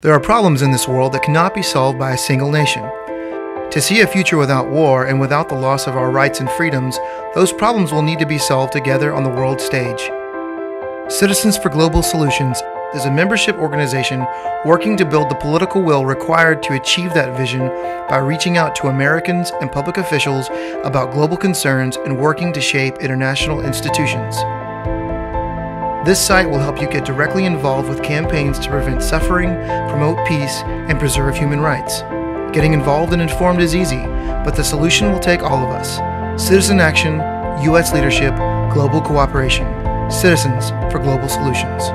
There are problems in this world that cannot be solved by a single nation. To see a future without war and without the loss of our rights and freedoms, those problems will need to be solved together on the world stage. Citizens for Global Solutions is a membership organization working to build the political will required to achieve that vision by reaching out to Americans and public officials about global concerns and working to shape international institutions. This site will help you get directly involved with campaigns to prevent suffering, promote peace, and preserve human rights. Getting involved and informed is easy, but the solution will take all of us. Citizen action, U.S. leadership, global cooperation. Citizens for Global Solutions.